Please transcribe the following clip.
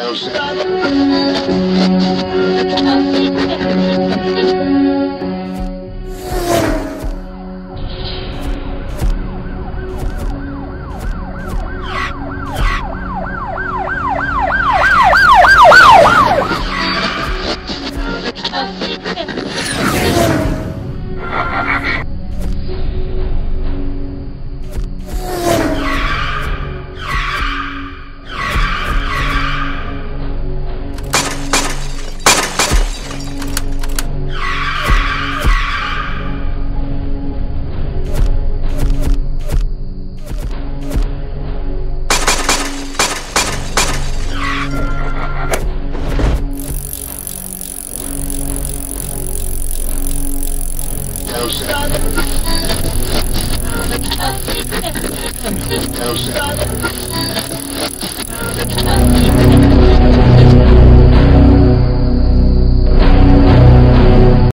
Música House.